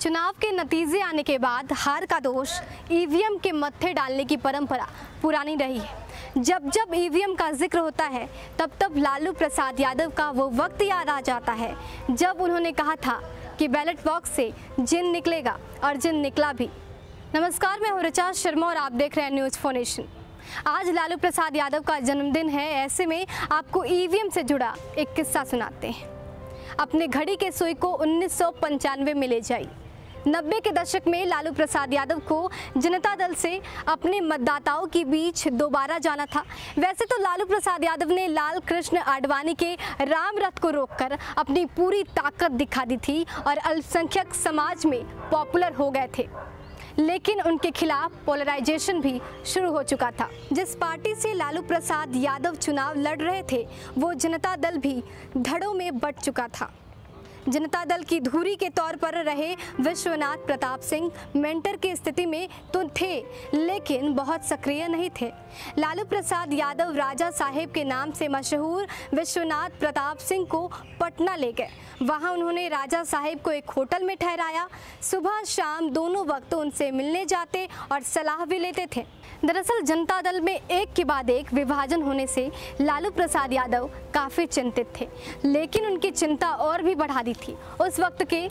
चुनाव के नतीजे आने के बाद हार का दोष ईवीएम के मत्थे डालने की परंपरा पुरानी रही है। जब जब ईवीएम का ज़िक्र होता है, तब तब लालू प्रसाद यादव का वो वक्त याद आ जाता है, जब उन्होंने कहा था कि बैलेट बॉक्स से जिन निकलेगा और जिन निकला भी। नमस्कार, मैं हूँ ऋचा शर्मा और आप देख रहे हैं न्यूज़ फोनेशन आज लालू प्रसाद यादव का जन्मदिन है, ऐसे में आपको ईवीएम से जुड़ा एक किस्सा सुनाते हैं। अपने घड़ी के सुई को उन्नीस सौ पंचानवे में ले जाई। नब्बे के दशक में लालू प्रसाद यादव को जनता दल से अपने मतदाताओं के बीच दोबारा जाना था। वैसे तो लालू प्रसाद यादव ने लाल कृष्ण आडवाणी के राम रथ को रोककर अपनी पूरी ताकत दिखा दी थी और अल्पसंख्यक समाज में पॉपुलर हो गए थे। लेकिन उनके खिलाफ पोलराइजेशन भी शुरू हो चुका था। जिस पार्टी से लालू प्रसाद यादव चुनाव लड़ रहे थे, वो जनता दल भी धड़ों में बट चुका था। जनता दल की धुरी के तौर पर रहे विश्वनाथ प्रताप सिंह मेंटर की स्थिति में तो थे, लेकिन बहुत सक्रिय नहीं थे। लालू प्रसाद यादव राजा साहेब के नाम से मशहूर विश्वनाथ प्रताप सिंह को पटना ले गए। वहाँ उन्होंने राजा साहेब को एक होटल में ठहराया। सुबह शाम दोनों वक्त उनसे मिलने जाते और सलाह भी लेते थे। दरअसल जनता दल में एक के बाद एक विभाजन होने से लालू प्रसाद यादव काफ़ी चिंतित थे, लेकिन उनकी चिंता और भी बढ़ा दी थी। उस वक्त के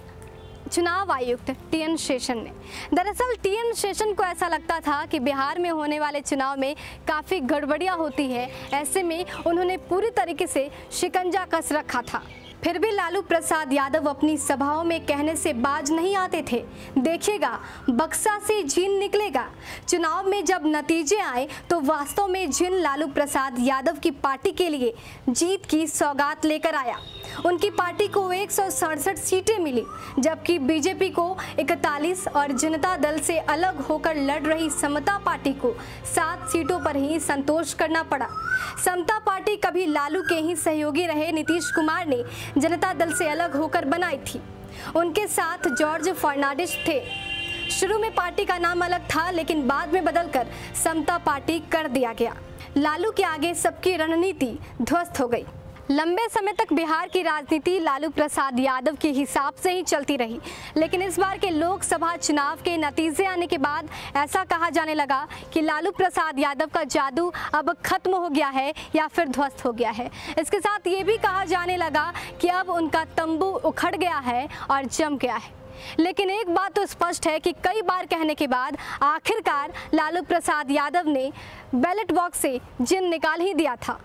चुनाव आयुक्त टी एन शेषन ने। दरअसल टी एन शेषन को ऐसा लगता था कि बिहार में होने वाले चुनाव में काफ़ी गड़बड़ियाँ होती है। ऐसे में उन्होंने पूरी तरीके से शिकंजा कस रखा था। फिर भी लालू प्रसाद यादव अपनी सभाओं में कहने से बाज नहीं आते थे। देखिएगा, बक्सा से जीन निकलेगा। चुनाव में जब नतीजे आए तो वास्तव में जिन लालू प्रसाद यादव की पार्टी के लिए जीत की सौगात लेकर आया। उनकी पार्टी को एक सौ सड़सठ सीटें मिली, जबकि बीजेपी को 41 और जनता दल से अलग होकर लड़ रही समता पार्टी को सात सीटों पर ही संतोष करना पड़ा। समता पार्टी कभी लालू के ही सहयोगी रहे, नीतीश कुमार ने जनता दल से अलग होकर बनाई थी। उनके साथ जॉर्ज फर्नांडिस थे। शुरू में पार्टी का नाम अलग था, लेकिन बाद में बदलकर समता पार्टी कर दिया गया। लालू के आगे सबकी रणनीति ध्वस्त हो गई। लंबे समय तक बिहार की राजनीति लालू प्रसाद यादव के हिसाब से ही चलती रही। लेकिन इस बार के लोकसभा चुनाव के नतीजे आने के बाद ऐसा कहा जाने लगा कि लालू प्रसाद यादव का जादू अब खत्म हो गया है या फिर ध्वस्त हो गया है। इसके साथ ये भी कहा जाने लगा कि अब उनका तंबू उखड़ गया है और जम गया है। लेकिन एक बात तो स्पष्ट है कि कई बार कहने के बाद आखिरकार लालू प्रसाद यादव ने बैलेट बॉक्स से जिन निकाल ही दिया था